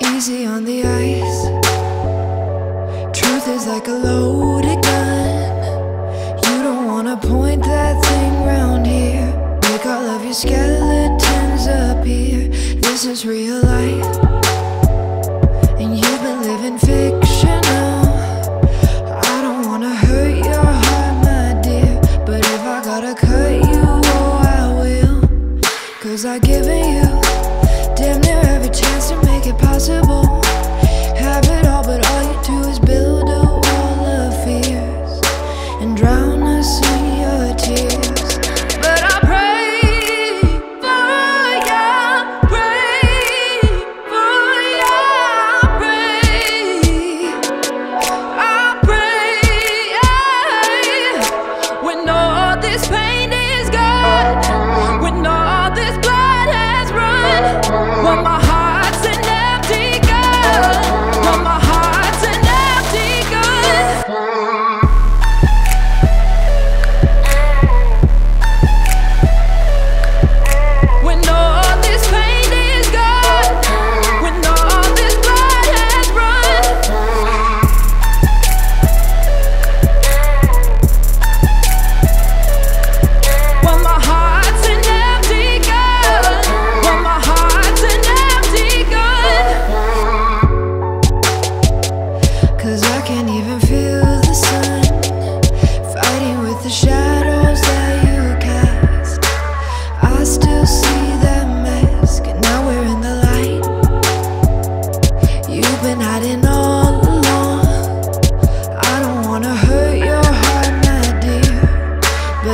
Easy on the ice Truth is like a loaded gun. You don't wanna point that thing round here. Make all of your skeletons appear. This is real life. And you've been living fictional. I don't wanna hurt your heart, my dear. But if I gotta cut you, oh I will. Cause I've given you. Damn near every chance to make it possible. Have it all but all you do is build Bye.